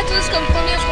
A todos, como comemos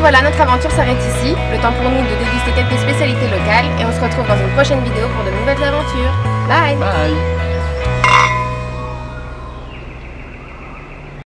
voilà, notre aventure s'arrête ici. Le temps pour nous de déguster quelques spécialités locales et on se retrouve dans une prochaine vidéo pour de nouvelles aventures. Bye Bye